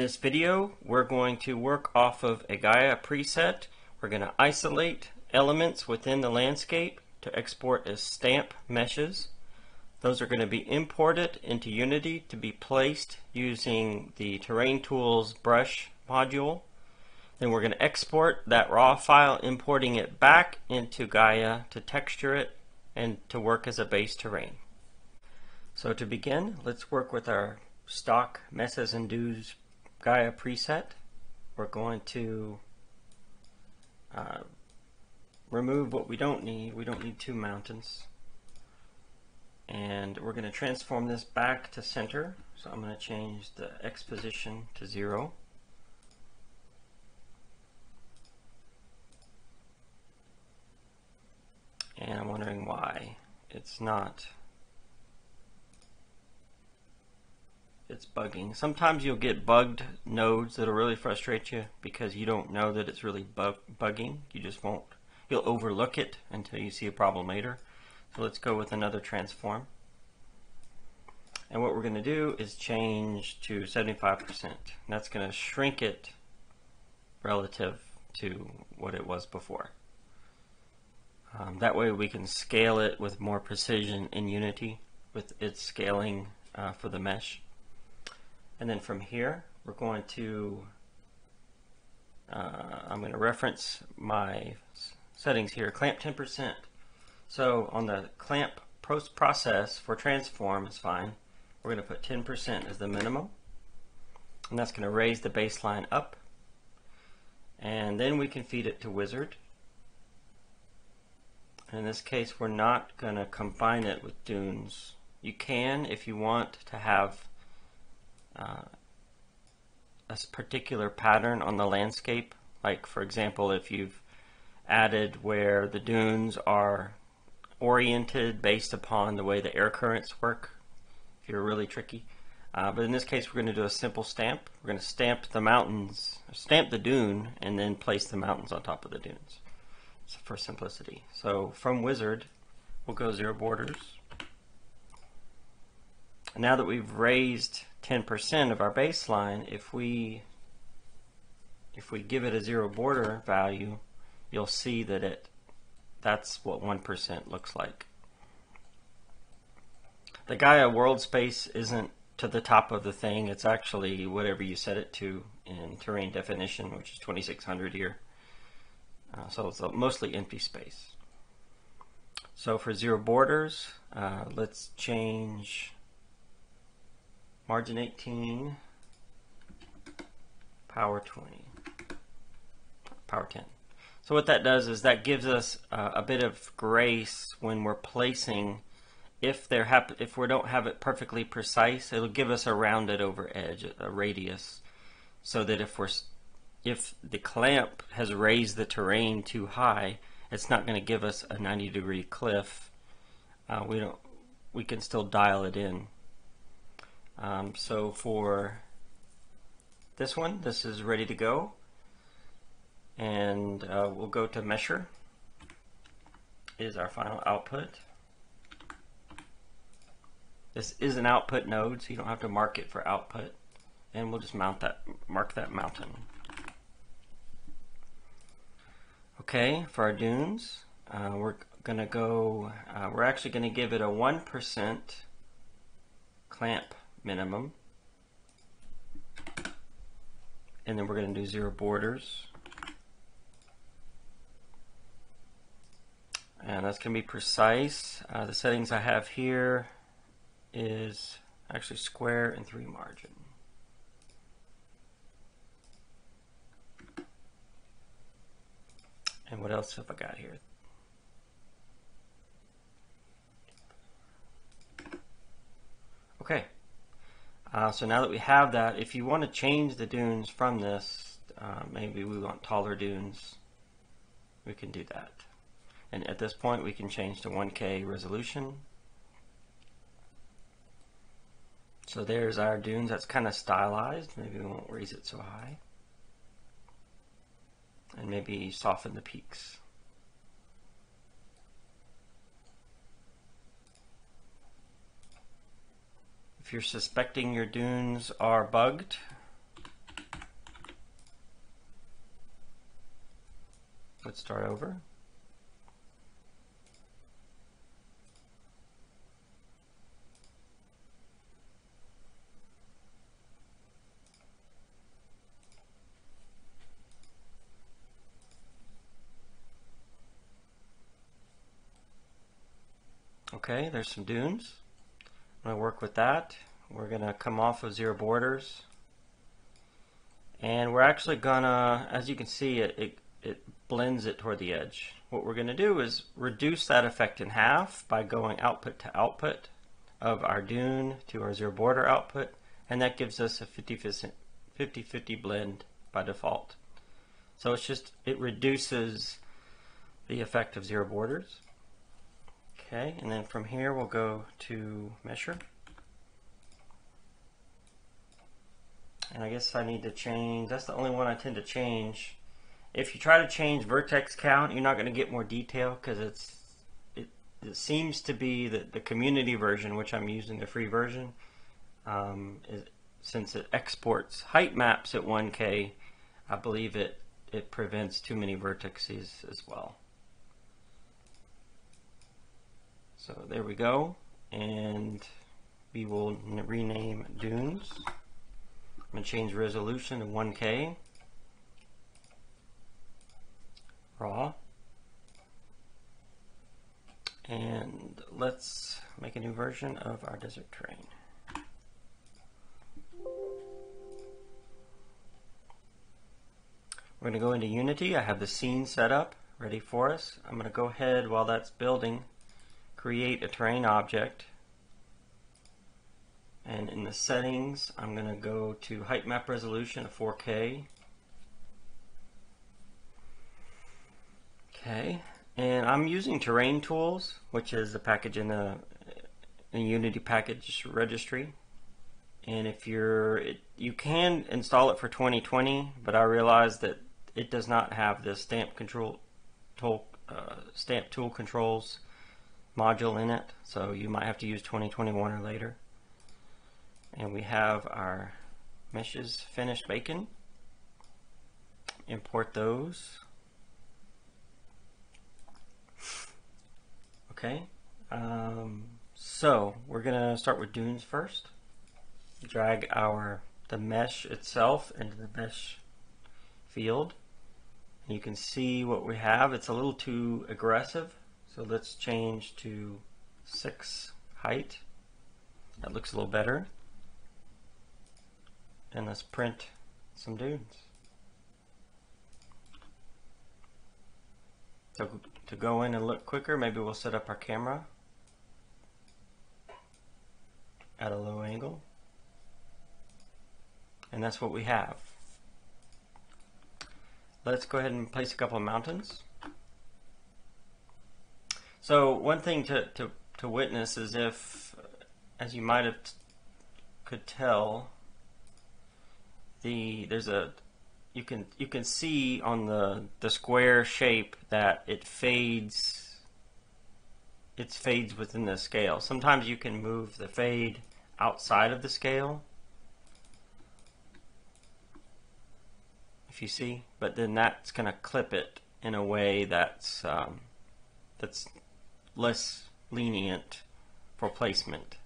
this video, we're going to work off of a Gaea preset. We're going to isolate elements within the landscape to export as stamp meshes. Those are going to be imported into Unity to be placed using the Terrain Tools brush module. Then we're going to export that raw file, importing it back into Gaea to texture it and to work as a base terrain. So to begin, let's work with our stock messes and do's Gaea preset. We're going to uh, remove what we don't need. We don't need two mountains. And we're going to transform this back to center. So I'm going to change the X position to zero. And I'm wondering why it's not it's bugging. Sometimes you'll get bugged nodes that'll really frustrate you because you don't know that it's really bug bugging. You just won't, you'll overlook it until you see a problem later. So let's go with another transform. And what we're going to do is change to 75%. That's going to shrink it relative to what it was before. Um, that way we can scale it with more precision in Unity with its scaling uh, for the mesh. And then from here, we're going to, uh, I'm going to reference my settings here, clamp 10%. So on the clamp post process for transform is fine. We're going to put 10% as the minimum. And that's going to raise the baseline up. And then we can feed it to wizard. In this case, we're not going to combine it with dunes. You can if you want to have uh, a particular pattern on the landscape. Like for example, if you've added where the dunes are oriented based upon the way the air currents work, if you're really tricky. Uh, but in this case, we're going to do a simple stamp. We're going to stamp the mountains, stamp the dune, and then place the mountains on top of the dunes so for simplicity. So from wizard, we'll go zero borders. now that we've raised 10% of our baseline, if we if we give it a zero border value, you'll see that it that's what 1% looks like. The Gaea world space isn't to the top of the thing. It's actually whatever you set it to in terrain definition, which is 2600 here. Uh, so it's mostly empty space. So for zero borders, uh, let's change margin 18, power 20, power 10. So what that does is that gives us uh, a bit of grace when we're placing. If there if we don't have it perfectly precise, it'll give us a rounded over edge, a radius, so that if we're if the clamp has raised the terrain too high, it's not going to give us a 90 degree cliff. Uh, we don't. We can still dial it in. Um, so for this one, this is ready to go. And uh, we'll go to Mesher is our final output. This is an output node, so you don't have to mark it for output. And we'll just mount that, mark that mountain. Okay, for our dunes, uh, we're gonna go, uh, we're actually gonna give it a 1% clamp minimum. And then we're going to do zero borders. And that's going to be precise. Uh, the settings I have here is actually square and three margin. And what else have I got here? Okay. Uh, so now that we have that, if you want to change the dunes from this, uh, maybe we want taller dunes, we can do that. And at this point we can change to 1K resolution. So there's our dunes, that's kind of stylized, maybe we won't raise it so high. And maybe soften the peaks. If you're suspecting your dunes are bugged, let's start over. Okay, there's some dunes. I'm going to work with that. We're going to come off of zero borders. And we're actually going to, as you can see, it, it, it blends it toward the edge. What we're going to do is reduce that effect in half by going output to output of our dune to our zero border output. And that gives us a 50-50 blend by default. So it's just, it reduces the effect of zero borders. Okay, and then from here we'll go to Mesher. And I guess I need to change, that's the only one I tend to change. If you try to change vertex count, you're not going to get more detail because it's it, it seems to be that the community version, which I'm using the free version, um, is, since it exports height maps at 1K, I believe it, it prevents too many vertices as well. So there we go. And we will rename dunes. I'm going to change resolution to 1K. Raw. And let's make a new version of our desert terrain. We're going to go into Unity. I have the scene set up, ready for us. I'm going to go ahead while that's building create a terrain object. And in the settings I'm going to go to height map resolution of 4K okay and I'm using terrain tools which is the package in the, in Unity package registry. And if you're it, you can install it for 2020 but I realize that it does not have the stamp control tool uh, stamp tool controls module in it, so you might have to use 2021 or later. And we have our meshes finished bacon. Import those. Okay, um, so we're gonna start with dunes first. Drag our the mesh itself into the mesh field. You can see what we have. It's a little too aggressive, so let's change to 6 height. That looks a little better. And let's print some dunes. So to go in and look quicker, maybe we'll set up our camera at a low angle. And that's what we have. Let's go ahead and place a couple of mountains. So one thing to, to, to witness is if, as you might have could tell, the there's a you can you can see on the the square shape that it fades it fades within the scale. Sometimes you can move the fade outside of the scale if you see but then that's going to clip it in a way that's um, that's less lenient for placement.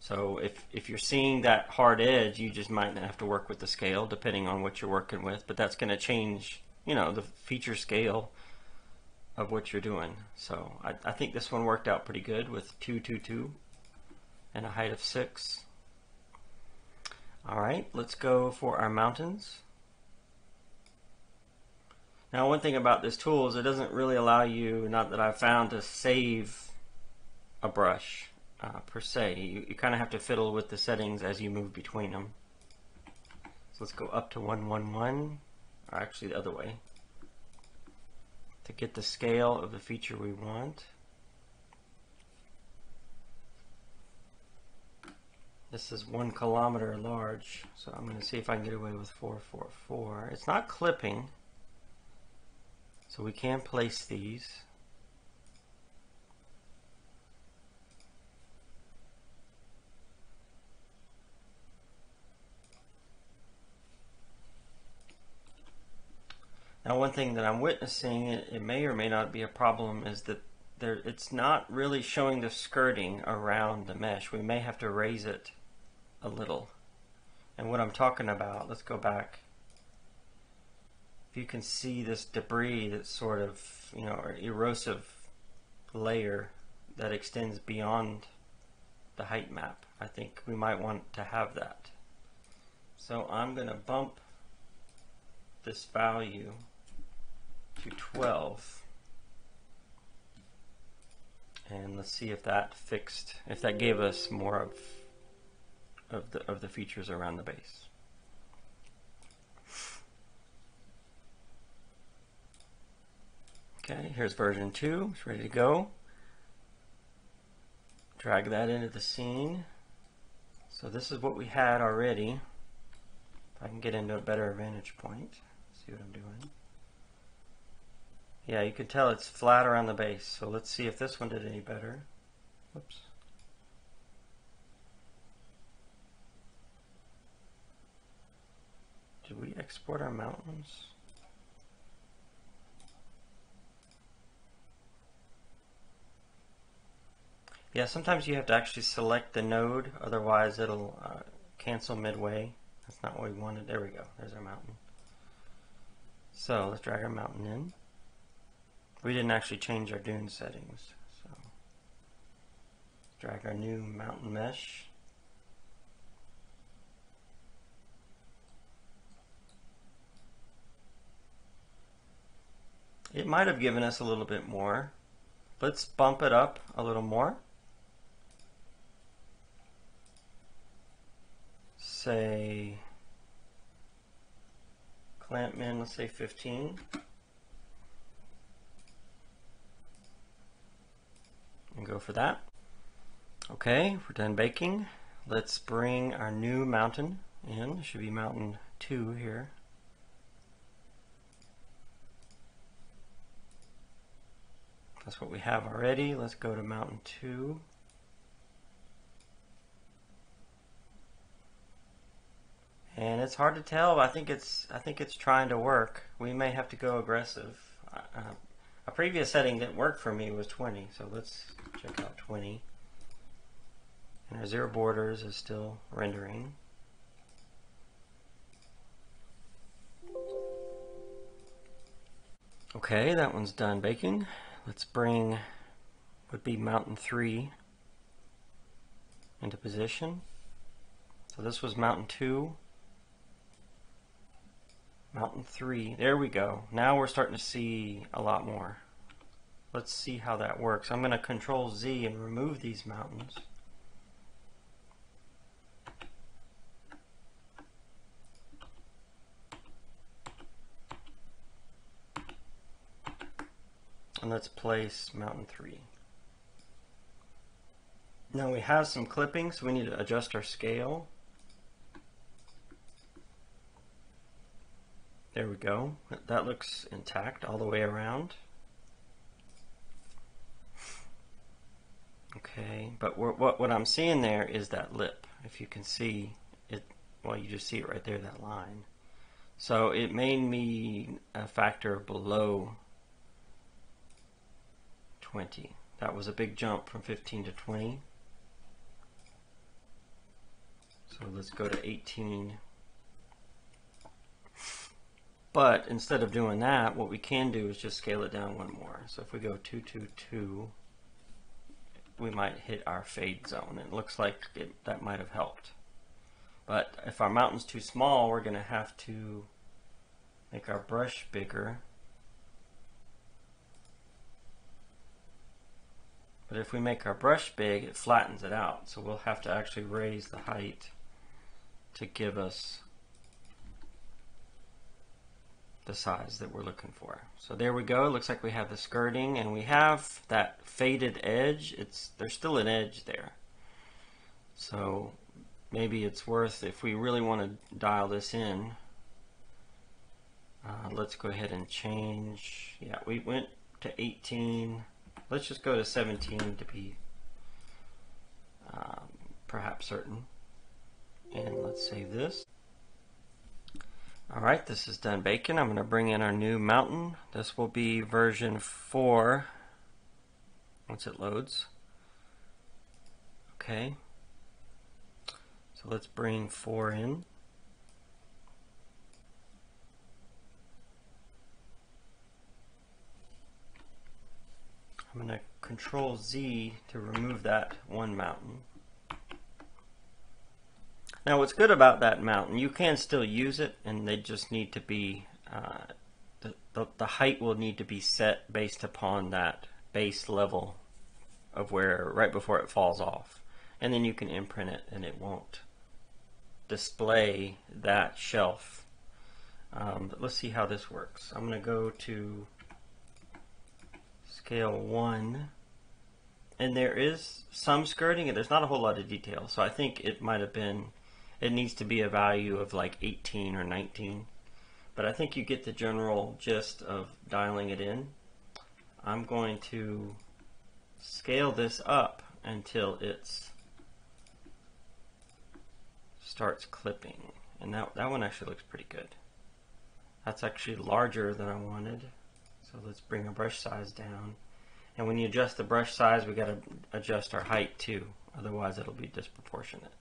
So if, if you're seeing that hard edge, you just might have to work with the scale depending on what you're working with, but that's going to change, you know, the feature scale of what you're doing. So I, I think this one worked out pretty good with 222 and a height of 6. All right, let's go for our mountains. Now one thing about this tool is it doesn't really allow you, not that I've found, to save a brush uh, per se. You, you kind of have to fiddle with the settings as you move between them. So let's go up to 111, or actually the other way, to get the scale of the feature we want. This is one kilometer large, so I'm going to see if I can get away with 444. It's not clipping. So we can place these. Now one thing that I'm witnessing, it, may or may not be a problem, is that there it's not really showing the skirting around the mesh. We may have to raise it a little. And what I'm talking about, let's go back. If you can see this debris that's sort of, you know, erosive layer that extends beyond the height map. I think we might want to have that. So I'm going to bump this value to 12 and let's see if that fixed if that gave us more of of the of the features around the base okay here's version 2 it's ready to go drag that into the scene so this is what we had already if I can get into a better vantage point see what I'm doing yeah, you can tell it's flat around the base. So let's see if this one did any better. Whoops. Did we export our mountains? Yeah, sometimes you have to actually select the node, otherwise it'll uh, cancel midway. That's not what we wanted. There we go. There's our mountain. So let's drag our mountain in. We didn't actually change our dune settings. So drag our new mountain mesh. It might have given us a little bit more. Let's bump it up a little more. Say clamp min, let's say 15. and go for that. Okay, we're done baking. Let's bring our new mountain in. It should be mountain 2 here. That's what we have already. Let's go to mountain 2. And it's hard to tell. I think it's I think it's trying to work. We may have to go aggressive. Uh, a previous setting that worked for me was 20, so let's check out 20. And our zero borders is still rendering. Okay, that one's done baking. Let's bring, would be mountain 3 into position. So this was mountain 2. Mountain 3. There we go. Now we're starting to see a lot more. Let's see how that works. I'm going to control Z and remove these mountains. And let's place mountain 3. Now we have some clippings, so we need to adjust our scale. There we go. That looks intact all the way around. Okay, but what, what I'm seeing there is that lip. If you can see it, well, you just see it right there, that line. So it made me a factor below 20. That was a big jump from 15 to 20. So let's go to 18 but instead of doing that, what we can do is just scale it down one more. So if we go 222, we might hit our fade zone. It looks like it, that might have helped. But if our mountain's too small, we're going to have to make our brush bigger. But if we make our brush big, it flattens it out. So we'll have to actually raise the height to give us the size that we're looking for. So there we go. It looks like we have the skirting and we have that faded edge. It's There's still an edge there. So maybe it's worth, if we really want to dial this in, uh, let's go ahead and change. Yeah, we went to 18. Let's just go to 17 to be um, perhaps certain. And let's save this. All right, this is done baking. I'm going to bring in our new mountain. This will be version 4 once it loads. Okay. So let's bring 4 in. I'm going to control Z to remove that one mountain. Now what's good about that mountain, you can still use it and they just need to be, uh, the, the, the height will need to be set based upon that base level of where, right before it falls off. And then you can imprint it and it won't display that shelf. Um, let's see how this works. I'm going to go to scale 1 and there is some skirting and there's not a whole lot of detail so I think it might have been it needs to be a value of like 18 or 19 but I think you get the general gist of dialing it in. I'm going to scale this up until it's starts clipping. And that, that one actually looks pretty good. That's actually larger than I wanted. So let's bring our brush size down. And when you adjust the brush size we got to adjust our height too. Otherwise it'll be disproportionate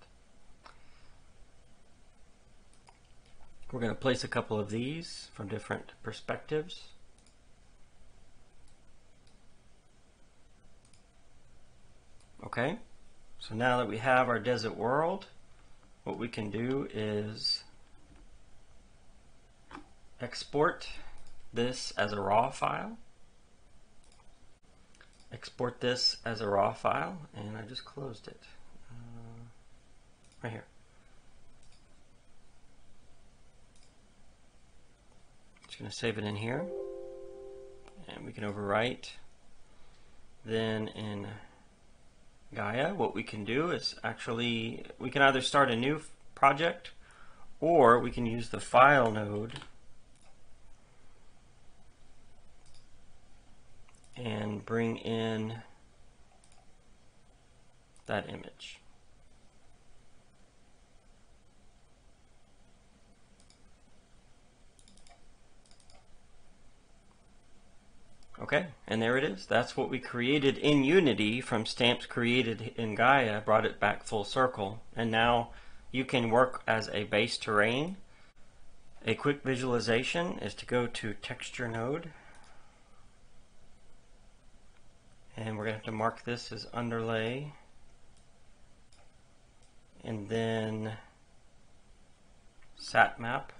We're going to place a couple of these from different perspectives. Okay, so now that we have our desert world, what we can do is export this as a raw file. Export this as a raw file, and I just closed it. Uh, right here. Just going to save it in here. And we can overwrite. Then in Gaea, what we can do is actually, we can either start a new project or we can use the file node and bring in that image. Okay, and there it is. That's what we created in Unity from stamps created in Gaea, brought it back full circle. And now you can work as a base terrain. A quick visualization is to go to texture node. And we're going to have to mark this as underlay. And then sat map.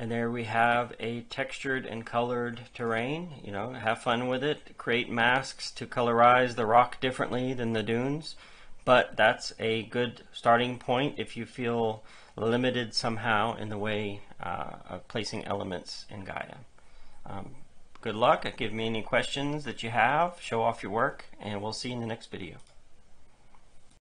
And there we have a textured and colored terrain. You know, have fun with it. Create masks to colorize the rock differently than the dunes. But that's a good starting point if you feel limited somehow in the way uh, of placing elements in Gaea. Um, good luck. Give me any questions that you have. Show off your work, and we'll see you in the next video.